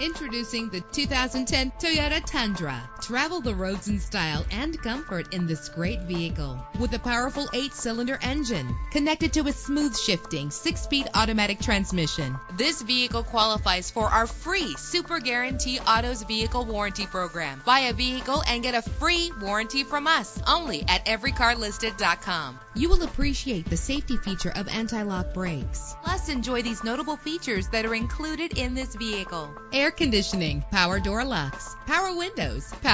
Introducing the 2010 Toyota Tundra. Travel the roads in style and comfort in this great vehicle. With a powerful eight-cylinder engine connected to a smooth shifting six-speed automatic transmission. This vehicle qualifies for our free Super Guarantee Autos Vehicle Warranty Program. Buy a vehicle and get a free warranty from us only at everycarlisted.com. You will appreciate the safety feature of anti-lock brakes. Plus, enjoy these notable features that are included in this vehicle. Air conditioning, power door locks, power windows, power